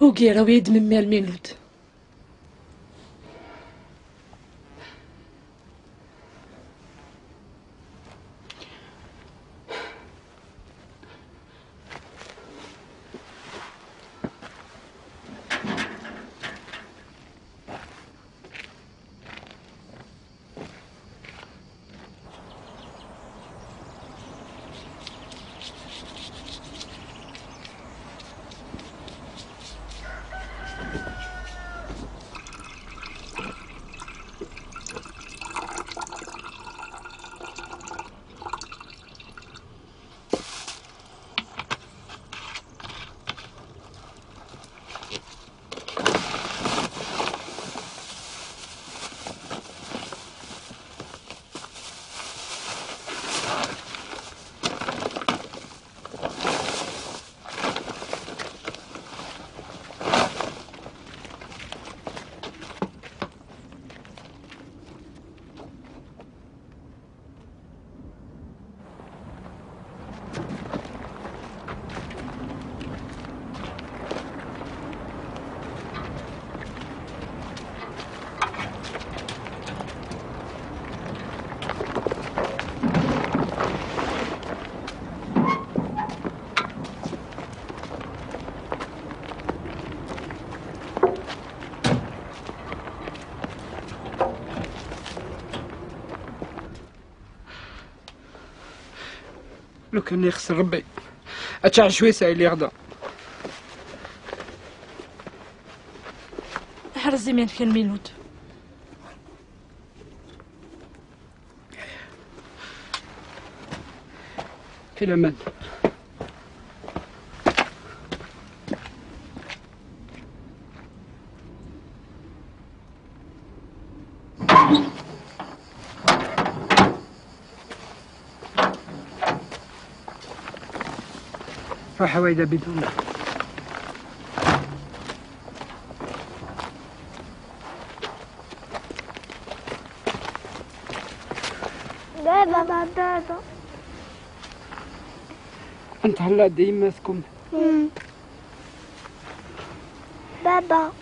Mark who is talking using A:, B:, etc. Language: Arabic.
A: وكيرا ويد من مال ميلود.
B: لو كان يخسر ربي. اتشع شويسة اللي غدا
A: حرزي من كان ميلود
B: في الأمان. راح ويدا بدون
C: بابا بابا.
B: أنت هلا ديما سكن
C: بابا.